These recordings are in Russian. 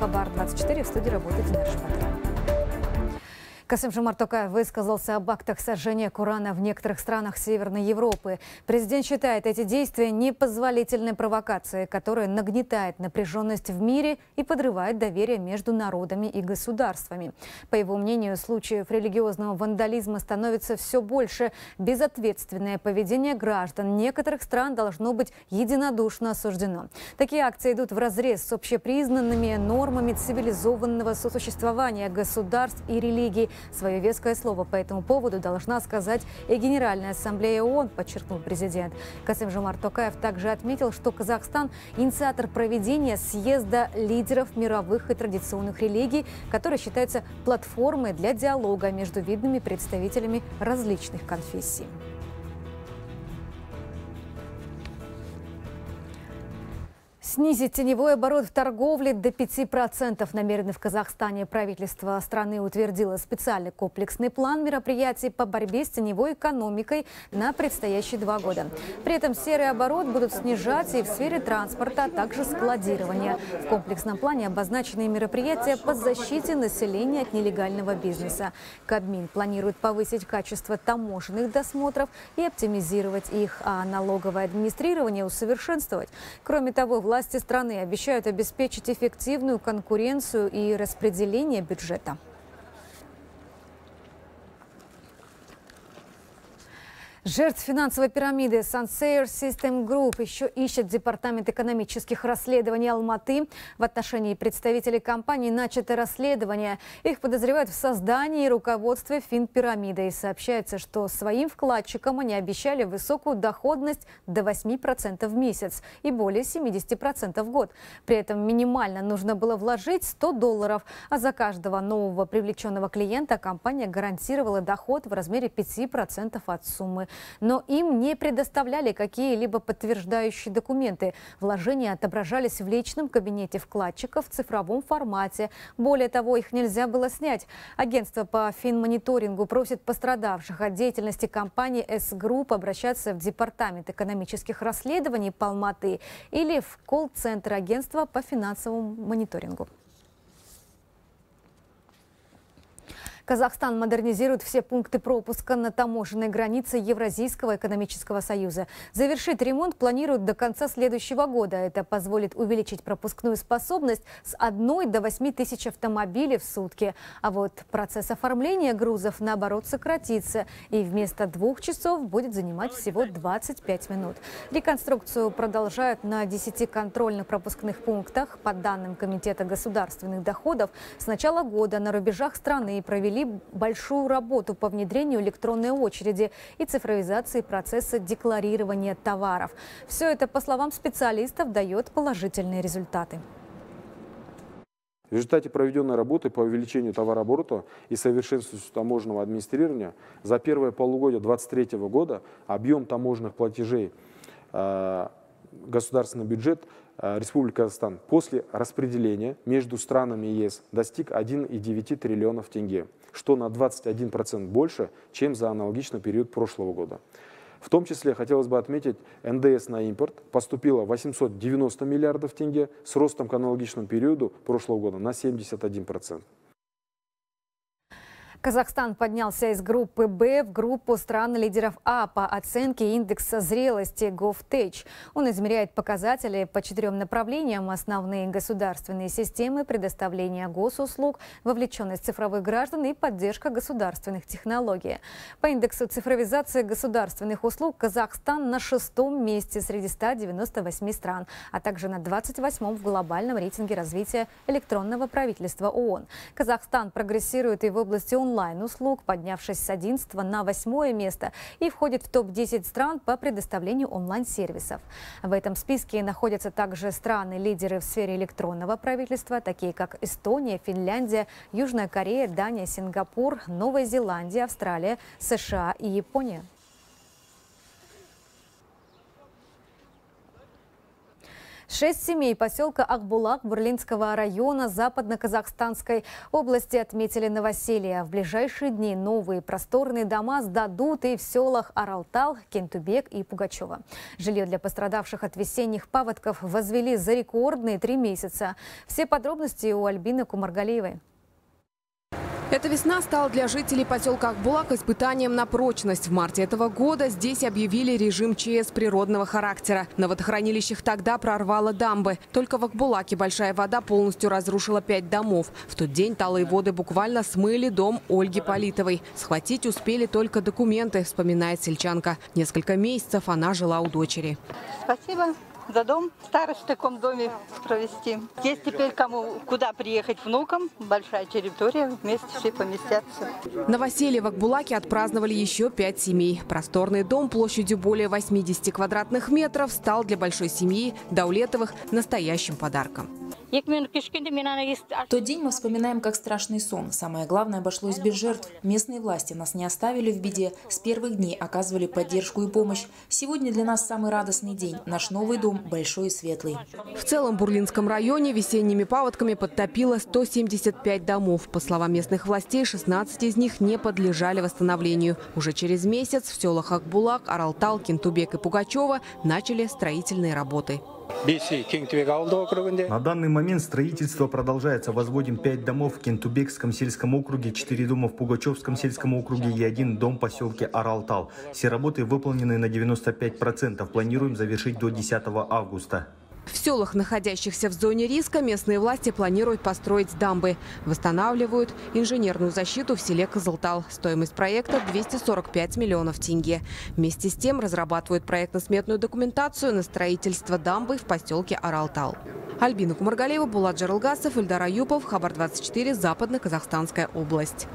на Хабар-24. В студии работает Динар Шпатрова. Касым Жомар высказался об актах сожжения Корана в некоторых странах Северной Европы. Президент считает эти действия непозволительной провокацией, которая нагнетает напряженность в мире и подрывает доверие между народами и государствами. По его мнению, случаев религиозного вандализма становится все больше. Безответственное поведение граждан некоторых стран должно быть единодушно осуждено. Такие акции идут в разрез с общепризнанными нормами цивилизованного сосуществования государств и религий, Свое веское слово по этому поводу должна сказать и Генеральная ассамблея ООН, подчеркнул президент. Касым Жумар Токаев также отметил, что Казахстан – инициатор проведения съезда лидеров мировых и традиционных религий, который считается платформой для диалога между видными представителями различных конфессий. Снизить теневой оборот в торговле до 5% намерены в Казахстане. Правительство страны утвердило специальный комплексный план мероприятий по борьбе с теневой экономикой на предстоящие два года. При этом серый оборот будут снижать и в сфере транспорта, а также складирования. В комплексном плане обозначены мероприятия по защите населения от нелегального бизнеса. Кабмин планирует повысить качество таможенных досмотров и оптимизировать их, а налоговое администрирование усовершенствовать. Кроме того, власть Власти страны обещают обеспечить эффективную конкуренцию и распределение бюджета. Жертв финансовой пирамиды Sunsair System Group еще ищет Департамент экономических расследований Алматы. В отношении представителей компании начато расследование. Их подозревают в создании и руководстве финпирамиды. И сообщается, что своим вкладчикам они обещали высокую доходность до 8% в месяц и более 70% в год. При этом минимально нужно было вложить 100 долларов, а за каждого нового привлеченного клиента компания гарантировала доход в размере 5% от суммы но им не предоставляли какие-либо подтверждающие документы. Вложения отображались в личном кабинете вкладчиков в цифровом формате. Более того, их нельзя было снять. Агентство по финмониторингу просит пострадавших от деятельности компании S-Group обращаться в Департамент экономических расследований по Алматы или в колл-центр агентства по финансовому мониторингу. Казахстан модернизирует все пункты пропуска на таможенной границе Евразийского экономического союза. Завершить ремонт планируют до конца следующего года. Это позволит увеличить пропускную способность с 1 до 8 тысяч автомобилей в сутки. А вот процесс оформления грузов, наоборот, сократится. И вместо двух часов будет занимать всего 25 минут. Реконструкцию продолжают на 10 контрольных пропускных пунктах. По данным Комитета государственных доходов, с начала года на рубежах страны провели провели большую работу по внедрению электронной очереди и цифровизации процесса декларирования товаров. Все это, по словам специалистов, дает положительные результаты. В результате проведенной работы по увеличению товарооборота и совершенствованию таможенного администрирования за первое полугодие 2023 года объем таможенных платежей э, государственный бюджет Республики Казахстан после распределения между странами ЕС достиг 1,9 триллионов тенге что на 21% больше, чем за аналогичный период прошлого года. В том числе хотелось бы отметить, НДС на импорт поступило 890 миллиардов тенге с ростом к аналогичному периоду прошлого года на 71%. Казахстан поднялся из группы «Б» в группу стран-лидеров А по оценке индекса зрелости GovTech. Он измеряет показатели по четырем направлениям – основные государственные системы, предоставления госуслуг, вовлеченность цифровых граждан и поддержка государственных технологий. По индексу цифровизации государственных услуг Казахстан на шестом месте среди 198 стран, а также на 28-м в глобальном рейтинге развития электронного правительства ООН. Казахстан прогрессирует и в области онлайн онлайн-услуг, поднявшись с 11 на 8 место и входит в топ-10 стран по предоставлению онлайн-сервисов. В этом списке находятся также страны-лидеры в сфере электронного правительства, такие как Эстония, Финляндия, Южная Корея, Дания, Сингапур, Новая Зеландия, Австралия, США и Япония. Шесть семей поселка Акбулак Бурлинского района Западно-Казахстанской области отметили новоселье. В ближайшие дни новые просторные дома сдадут и в селах Аралтал, Кентубек и Пугачева. Жилье для пострадавших от весенних паводков возвели за рекордные три месяца. Все подробности у Альбины Кумаргалиевой. Эта весна стала для жителей поселка Акбулак испытанием на прочность. В марте этого года здесь объявили режим ЧС природного характера. На водохранилищах тогда прорвало дамбы. Только в Акбулаке большая вода полностью разрушила пять домов. В тот день талые воды буквально смыли дом Ольги Политовой. Схватить успели только документы, вспоминает сельчанка. Несколько месяцев она жила у дочери. Спасибо за дом, старость в таком доме провести. Здесь теперь кому куда приехать внукам, большая территория, вместе все поместятся. Новоселье в Акбулаке отпраздновали еще пять семей. Просторный дом площадью более 80 квадратных метров стал для большой семьи Даулетовых настоящим подарком. Тот день мы вспоминаем как страшный сон. Самое главное, обошлось без жертв. Местные власти нас не оставили в беде. С первых дней оказывали поддержку и помощь. Сегодня для нас самый радостный день. Наш новый дом большой и светлый. В целом, в Бурлинском районе весенними паводками подтопило 175 домов. По словам местных властей, 16 из них не подлежали восстановлению. Уже через месяц в селах Акбулак, Аралтал, Кентубек и Пугачева начали строительные работы. На данный момент строительство продолжается. Возводим 5 домов в Кентубекском сельском округе, 4 дома в Пугачевском сельском округе и один дом в поселке Аралтал. Все работы выполнены на 95%. Планируем завершить до 10 августа. В селах, находящихся в зоне риска, местные власти планируют построить дамбы. Восстанавливают инженерную защиту в селе Козылтал. Стоимость проекта 245 миллионов тенге. Вместе с тем разрабатывают проектно-сметную документацию на строительство дамбы в поселке Аралтал. Альбина Кумаргалеева, Булат Джаралгасов, Ильдар Аюпов, Хабар 24, Западно-Казахстанская область.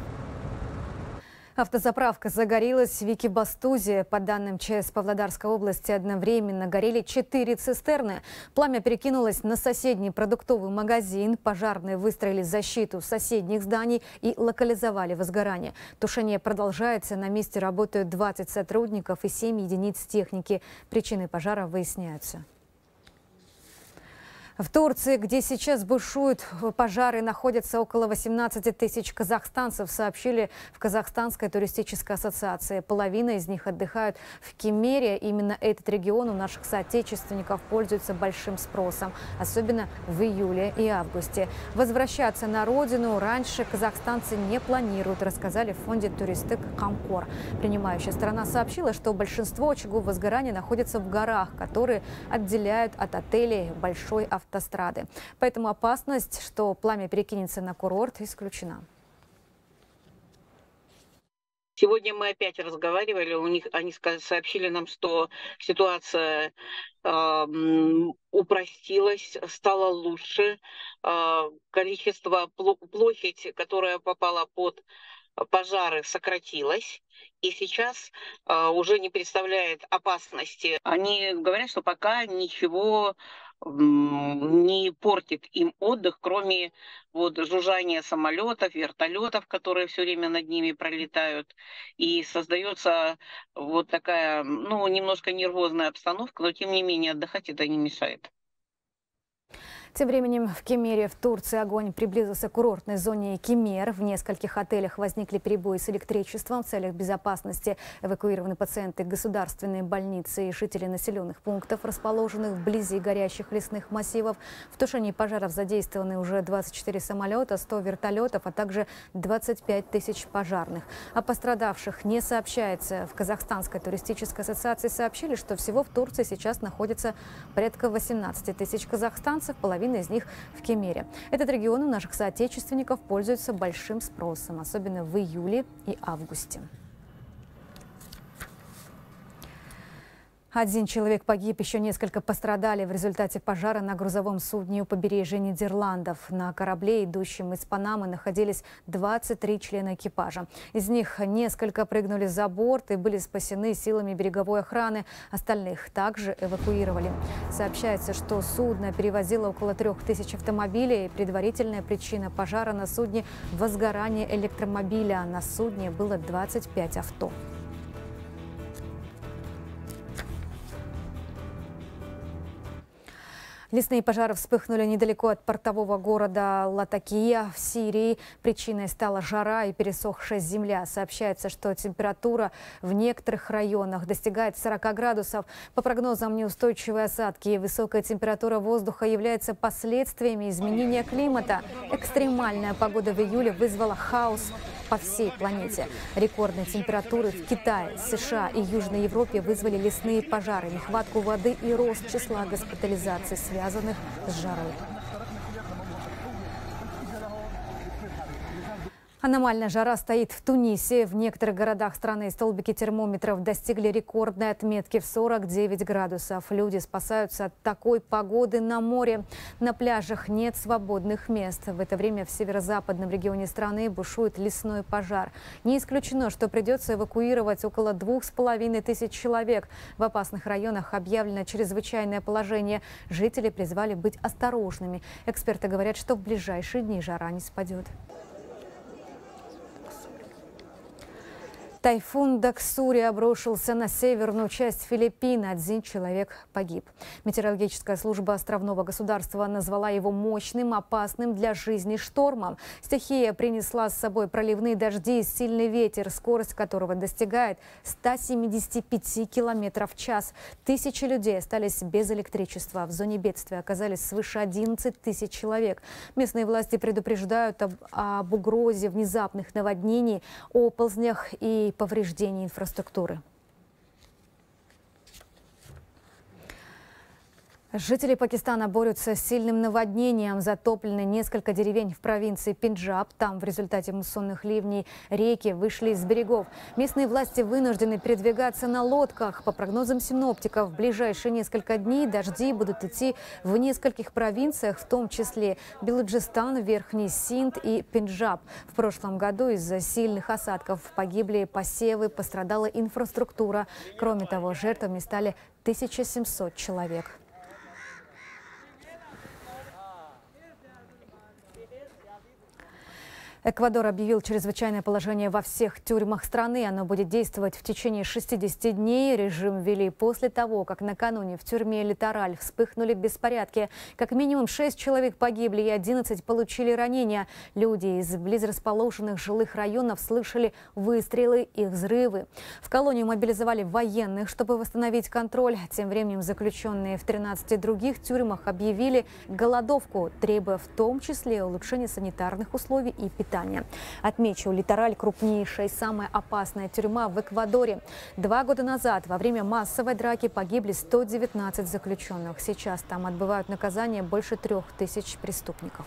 Автозаправка загорелась в Викибастузе. По данным ЧС Павлодарской области, одновременно горели четыре цистерны. Пламя перекинулось на соседний продуктовый магазин. Пожарные выстроили защиту соседних зданий и локализовали возгорание. Тушение продолжается. На месте работают 20 сотрудников и 7 единиц техники. Причины пожара выясняются. В Турции, где сейчас бушуют пожары, находятся около 18 тысяч казахстанцев, сообщили в Казахстанской туристической ассоциации. Половина из них отдыхают в Кемере. Именно этот регион у наших соотечественников пользуется большим спросом, особенно в июле и августе. Возвращаться на родину раньше казахстанцы не планируют, рассказали в фонде «Туристык Хамкор». Принимающая страна сообщила, что большинство очагов возгорания находятся в горах, которые отделяют от отелей большой автомобиль автострады. Поэтому опасность, что пламя перекинется на курорт, исключена. Сегодня мы опять разговаривали, у них они сообщили нам, что ситуация э, упростилась, стала лучше, э, количество площадь, которая попала под пожары, сократилось, и сейчас э, уже не представляет опасности. Они говорят, что пока ничего не портит им отдых, кроме вот жужжания самолетов, вертолетов, которые все время над ними пролетают. И создается вот такая, ну, немножко нервозная обстановка, но тем не менее отдыхать это не мешает. Тем временем в Кемере в Турции огонь приблизился к курортной зоне Кемер. В нескольких отелях возникли перебои с электричеством. В целях безопасности эвакуированы пациенты государственной больницы и жители населенных пунктов, расположенных вблизи горящих лесных массивов. В тушении пожаров задействованы уже 24 самолета, 100 вертолетов, а также 25 тысяч пожарных. О пострадавших не сообщается. В Казахстанской туристической ассоциации сообщили, что всего в Турции сейчас находится порядка 18 тысяч казахстанцев, половина половина из них в Кемере. Этот регион у наших соотечественников пользуется большим спросом, особенно в июле и августе. Один человек погиб, еще несколько пострадали в результате пожара на грузовом судне у побережья Нидерландов. На корабле, идущем из Панамы, находились 23 члена экипажа. Из них несколько прыгнули за борт и были спасены силами береговой охраны. Остальных также эвакуировали. Сообщается, что судно перевозило около трех тысяч автомобилей. Предварительная причина пожара на судне – возгорание электромобиля. На судне было 25 авто. Лесные пожары вспыхнули недалеко от портового города Латакия в Сирии. Причиной стала жара и пересохшая земля. Сообщается, что температура в некоторых районах достигает 40 градусов. По прогнозам, неустойчивые осадки и высокая температура воздуха являются последствиями изменения климата. Экстремальная погода в июле вызвала хаос по всей планете. Рекордные температуры в Китае, США и Южной Европе вызвали лесные пожары, нехватку воды и рост числа госпитализаций, связанных с жарой. Аномальная жара стоит в Тунисе. В некоторых городах страны столбики термометров достигли рекордной отметки в 49 градусов. Люди спасаются от такой погоды на море. На пляжах нет свободных мест. В это время в северо-западном регионе страны бушует лесной пожар. Не исключено, что придется эвакуировать около двух с половиной тысяч человек. В опасных районах объявлено чрезвычайное положение. Жители призвали быть осторожными. Эксперты говорят, что в ближайшие дни жара не спадет. Тайфун Даксури обрушился на северную часть Филиппин. Один человек погиб. Метеорологическая служба островного государства назвала его мощным, опасным для жизни штормом. Стихия принесла с собой проливные дожди и сильный ветер, скорость которого достигает 175 км в час. Тысячи людей остались без электричества. В зоне бедствия оказались свыше 11 тысяч человек. Местные власти предупреждают об, об угрозе внезапных наводнений, оползнях и повреждений инфраструктуры. Жители Пакистана борются с сильным наводнением. Затоплены несколько деревень в провинции Пенджаб. Там в результате муссонных ливней реки вышли из берегов. Местные власти вынуждены передвигаться на лодках. По прогнозам синоптиков, в ближайшие несколько дней дожди будут идти в нескольких провинциях, в том числе Белуджистан, Верхний Синд и Пенджаб. В прошлом году из-за сильных осадков погибли посевы, пострадала инфраструктура. Кроме того, жертвами стали 1700 человек. Эквадор объявил чрезвычайное положение во всех тюрьмах страны. Оно будет действовать в течение 60 дней. Режим ввели после того, как накануне в тюрьме Литораль вспыхнули беспорядки. Как минимум 6 человек погибли и 11 получили ранения. Люди из близрасположенных жилых районов слышали выстрелы и взрывы. В колонию мобилизовали военных, чтобы восстановить контроль. Тем временем заключенные в 13 других тюрьмах объявили голодовку, требуя в том числе улучшения санитарных условий и питания питания. Отмечу, Литораль – крупнейшая и самая опасная тюрьма в Эквадоре. Два года назад во время массовой драки погибли 119 заключенных. Сейчас там отбывают наказание больше трех тысяч преступников.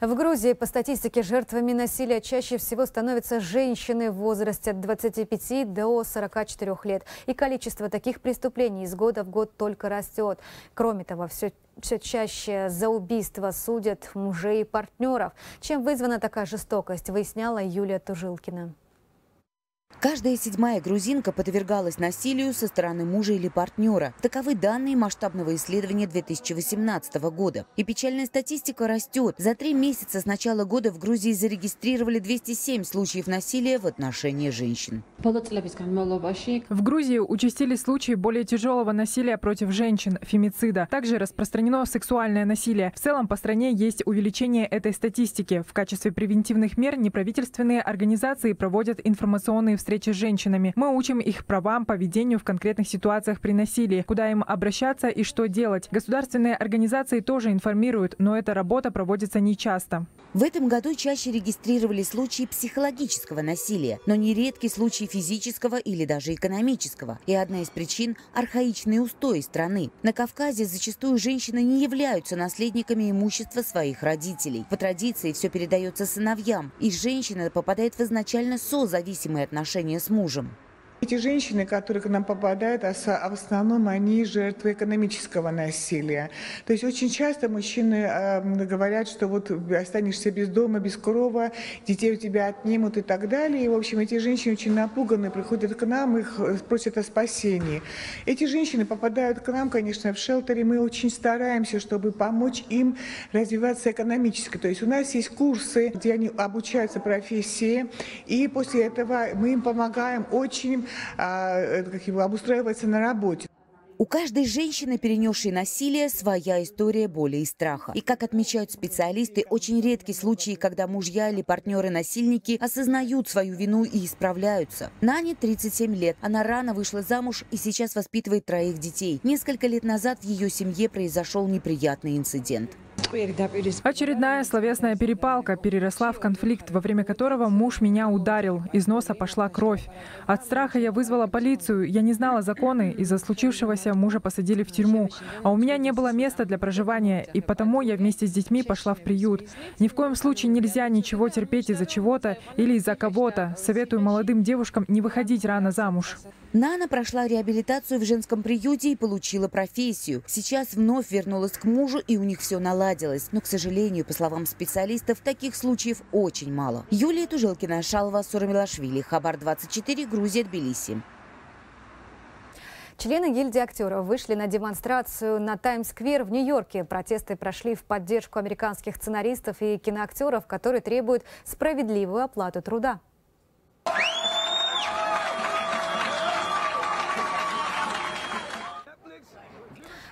В Грузии по статистике жертвами насилия чаще всего становятся женщины в возрасте от 25 до 44 лет. И количество таких преступлений из года в год только растет. Кроме того, все все чаще за убийство судят мужей и партнеров. Чем вызвана такая жестокость, выясняла Юлия Тужилкина. Каждая седьмая грузинка подвергалась насилию со стороны мужа или партнера. Таковы данные масштабного исследования 2018 года. И печальная статистика растет. За три месяца с начала года в Грузии зарегистрировали 207 случаев насилия в отношении женщин. В Грузии участились случаи более тяжелого насилия против женщин, фемицида. Также распространено сексуальное насилие. В целом по стране есть увеличение этой статистики. В качестве превентивных мер неправительственные организации проводят информационные встречи с женщинами. Мы учим их правам, поведению в конкретных ситуациях при насилии, куда им обращаться и что делать. Государственные организации тоже информируют, но эта работа проводится нечасто. В этом году чаще регистрировали случаи психологического насилия, но не редкие случаи физического или даже экономического. И одна из причин – архаичные устои страны. На Кавказе зачастую женщины не являются наследниками имущества своих родителей. По традиции все передается сыновьям, и женщина попадает в изначально созависимые отношения отношения с мужем. Эти женщины, которые к нам попадают, а в основном они жертвы экономического насилия. То есть очень часто мужчины э, говорят, что вот останешься без дома, без крова, детей у тебя отнимут и так далее. И, в общем, эти женщины очень напуганы, приходят к нам, их э, просят о спасении. Эти женщины попадают к нам, конечно, в шелтере. Мы очень стараемся, чтобы помочь им развиваться экономически. То есть у нас есть курсы, где они обучаются профессии, и после этого мы им помогаем очень а, как его, обустраиваться на работе. У каждой женщины, перенесшей насилие, своя история боли и страха. И, как отмечают специалисты, очень редкие случаи, когда мужья или партнеры-насильники осознают свою вину и исправляются. Нане 37 лет. Она рано вышла замуж и сейчас воспитывает троих детей. Несколько лет назад в ее семье произошел неприятный инцидент. Очередная словесная перепалка переросла в конфликт, во время которого муж меня ударил. Из носа пошла кровь. От страха я вызвала полицию. Я не знала законы. Из-за случившегося мужа посадили в тюрьму. А у меня не было места для проживания. И потому я вместе с детьми пошла в приют. Ни в коем случае нельзя ничего терпеть из-за чего-то или из-за кого-то. Советую молодым девушкам не выходить рано замуж. Нана прошла реабилитацию в женском приюте и получила профессию. Сейчас вновь вернулась к мужу, и у них все наладилось. Но, к сожалению, по словам специалистов, таких случаев очень мало. Юлия Тужелкина, Шалва Сурамилашвили, Хабар-24, Грузия, Тбилиси. Члены гильдии актеров вышли на демонстрацию на Таймс-сквер в Нью-Йорке. Протесты прошли в поддержку американских сценаристов и киноактеров, которые требуют справедливую оплату труда.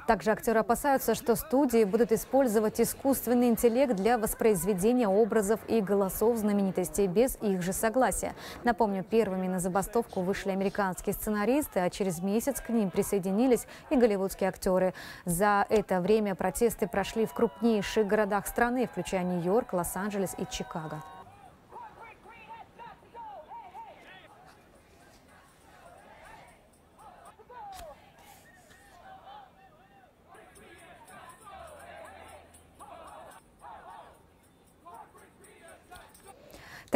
Также актеры опасаются, что студии будут использовать искусственный интеллект для воспроизведения образов и голосов знаменитостей без их же согласия. Напомню, первыми на забастовку вышли американские сценаристы, а через месяц к ним присоединились и голливудские актеры. За это время протесты прошли в крупнейших городах страны, включая Нью-Йорк, Лос-Анджелес и Чикаго.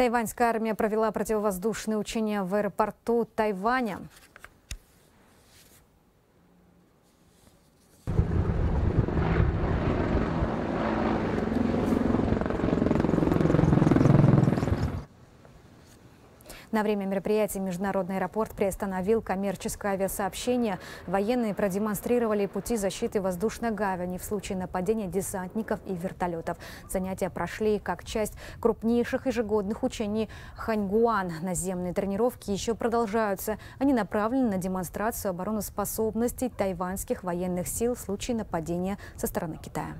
Тайваньская армия провела противовоздушные учения в аэропорту Тайваня. На время мероприятия Международный аэропорт приостановил коммерческое авиасообщение. Военные продемонстрировали пути защиты воздушной гавани в случае нападения десантников и вертолетов. Занятия прошли как часть крупнейших ежегодных учений Ханьгуан. Наземные тренировки еще продолжаются. Они направлены на демонстрацию обороноспособностей тайваньских военных сил в случае нападения со стороны Китая.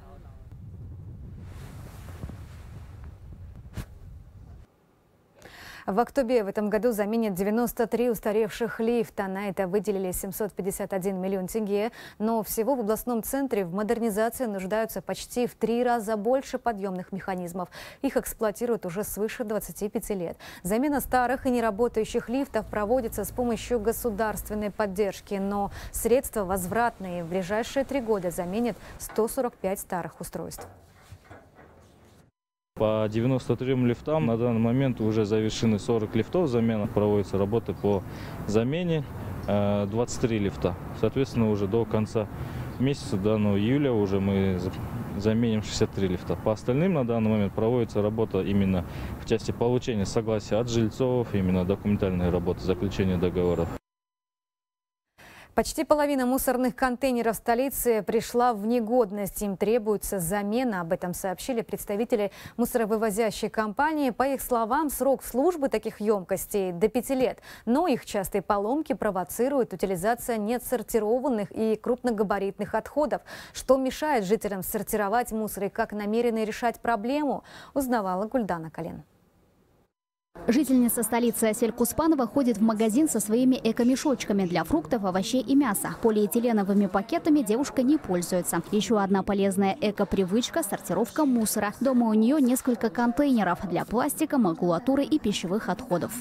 В Актобе в этом году заменят 93 устаревших лифта. На это выделили 751 миллион тенге. Но всего в областном центре в модернизации нуждаются почти в три раза больше подъемных механизмов. Их эксплуатируют уже свыше 25 лет. Замена старых и неработающих лифтов проводится с помощью государственной поддержки. Но средства возвратные. В ближайшие три года заменят 145 старых устройств. По 93 лифтам на данный момент уже завершены 40 лифтов, замена проводится работы по замене 23 э, лифта. Соответственно, уже до конца месяца, данного июля, уже мы заменим 63 лифта. По остальным на данный момент проводится работа именно в части получения согласия от жильцов, именно документальные работы, заключения договоров. Почти половина мусорных контейнеров столицы пришла в негодность. Им требуется замена. Об этом сообщили представители мусоровывозящей компании. По их словам, срок службы таких емкостей до пяти лет. Но их частые поломки провоцируют утилизация неотсортированных и крупногабаритных отходов. Что мешает жителям сортировать мусор и как намерены решать проблему, узнавала Гульдана Калин. Жительница столицы Асель Куспанова ходит в магазин со своими эко-мешочками для фруктов, овощей и мяса. Полиэтиленовыми пакетами девушка не пользуется. Еще одна полезная эко-привычка – сортировка мусора. Дома у нее несколько контейнеров для пластика, макулатуры и пищевых отходов.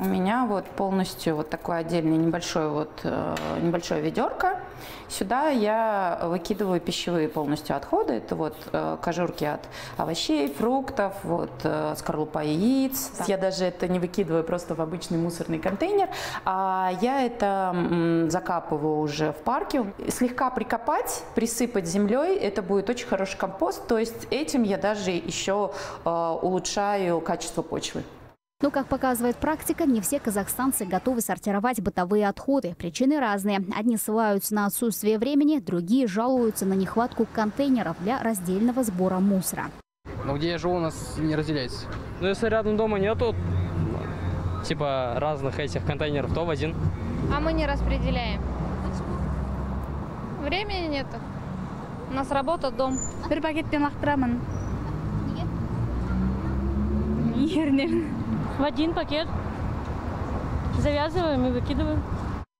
У меня вот полностью вот такое отдельное небольшое вот э, небольшое ведерко. Сюда я выкидываю пищевые полностью отходы. Это вот э, кожурки от овощей, фруктов, вот э, скорлупа яиц. Я даже это не выкидываю просто в обычный мусорный контейнер, а я это м, закапываю уже в парке. Слегка прикопать, присыпать землей, это будет очень хороший компост. То есть этим я даже еще э, улучшаю качество почвы. Но, как показывает практика, не все казахстанцы готовы сортировать бытовые отходы. Причины разные. Одни ссылаются на отсутствие времени, другие жалуются на нехватку контейнеров для раздельного сбора мусора. Но где я живу, у нас не разделяется. Ну, если рядом дома нету, типа разных этих контейнеров, то в один. А мы не распределяем. Времени нету. У нас работа, дом. Бір пакетпен лақтырамын. Неге? В один пакет. Завязываем и выкидываем.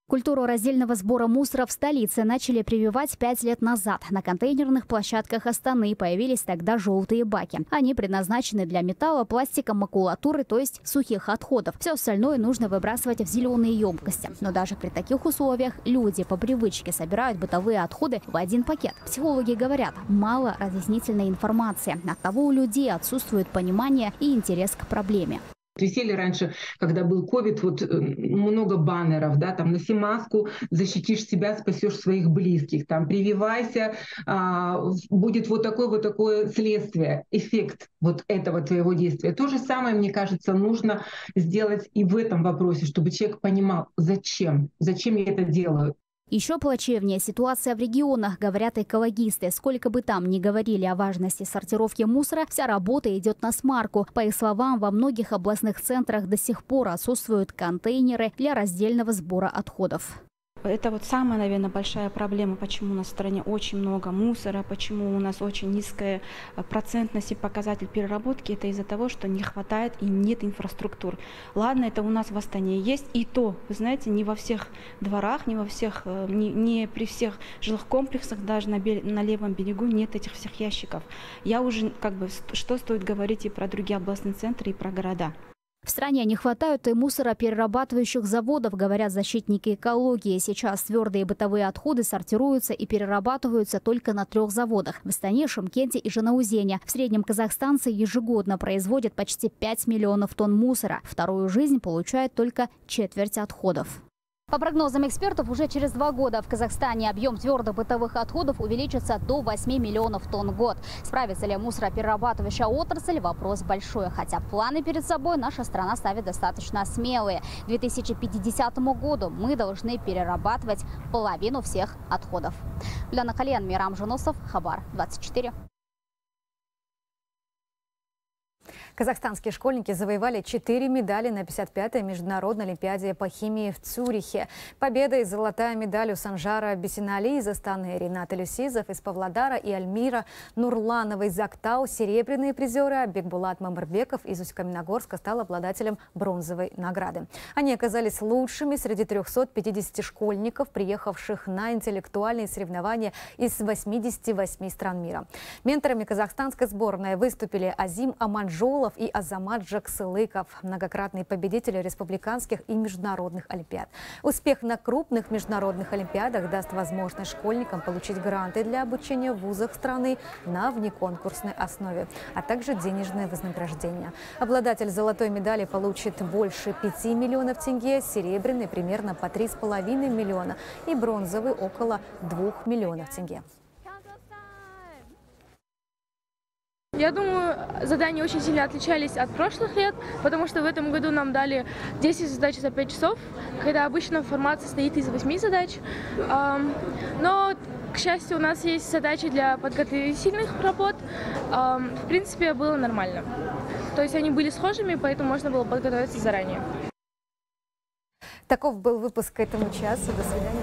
Культуру раздельного сбора мусора в столице начали прививать пять лет назад. На контейнерных площадках Астаны появились тогда желтые баки. Они предназначены для металла, пластика, макулатуры, то есть сухих отходов. Все остальное нужно выбрасывать в зеленые емкости. Но даже при таких условиях люди по привычке собирают бытовые отходы в один пакет. Психологи говорят, мало разъяснительной информации. Оттого у людей отсутствует понимание и интерес к проблеме. Висели раньше, когда был ковид, вот э, много баннеров, да, там носи маску, защитишь себя, спасешь своих близких, там прививайся, а, будет вот такое вот такое следствие, эффект вот этого твоего действия. То же самое, мне кажется, нужно сделать и в этом вопросе, чтобы человек понимал, зачем, зачем я это делаю. Еще плачевнее ситуация в регионах, говорят экологисты. Сколько бы там ни говорили о важности сортировки мусора, вся работа идет на смарку. По их словам, во многих областных центрах до сих пор отсутствуют контейнеры для раздельного сбора отходов. Это вот самая, наверное, большая проблема, почему у нас в стране очень много мусора, почему у нас очень низкая э, процентность и показатель переработки. Это из-за того, что не хватает и нет инфраструктур. Ладно, это у нас в Астане есть, и то, вы знаете, не во всех дворах, не во всех, э, не, не при всех жилых комплексах, даже на, на левом берегу нет этих всех ящиков. Я уже, как бы, что стоит говорить и про другие областные центры, и про города. В стране не хватает и мусороперерабатывающих заводов, говорят защитники экологии. Сейчас твердые бытовые отходы сортируются и перерабатываются только на трех заводах – в Астане, Шымкенте и Жанаузене. В среднем казахстанцы ежегодно производят почти 5 миллионов тонн мусора. Вторую жизнь получают только четверть отходов. По прогнозам экспертов, уже через два года в Казахстане объем твердых бытовых отходов увеличится до 8 миллионов тонн в год. Справится ли мусороперерабатывающая отрасль – вопрос большой. Хотя планы перед собой наша страна ставит достаточно смелые. К 2050 году мы должны перерабатывать половину всех отходов. Ляна Кален, Мирам Жунусов, Хабар 24. Казахстанские школьники завоевали 4 медали на 55-й международной олимпиаде по химии в Цюрихе. Победа и золотая медаль у Санжара Бесинали из Астаны, Рената Люсизов из Павлодара и Альмира Нурланова из Актау. Серебряные призеры Бекбулат Мамарбеков из Усть-Каменогорска стал обладателем бронзовой награды. Они оказались лучшими среди 350 школьников, приехавших на интеллектуальные соревнования из 88 стран мира. Менторами казахстанской сборной выступили Азим Аманжолов, Шамилов и Азамат Джаксылыков, многократные победители республиканских и международных олимпиад. Успех на крупных международных олимпиадах даст возможность школьникам получить гранты для обучения в вузах страны на внеконкурсной основе, а также денежное вознаграждение. Обладатель золотой медали получит больше 5 миллионов тенге, серебряный примерно по 3,5 миллиона и бронзовый около 2 миллионов тенге. Я думаю, задания очень сильно отличались от прошлых лет, потому что в этом году нам дали 10 задач за 5 часов, когда обычно формат состоит из 8 задач. Но, к счастью, у нас есть задачи для подготовительных работ. В принципе, было нормально. То есть они были схожими, поэтому можно было подготовиться заранее. Таков был выпуск к этому часу. До свидания.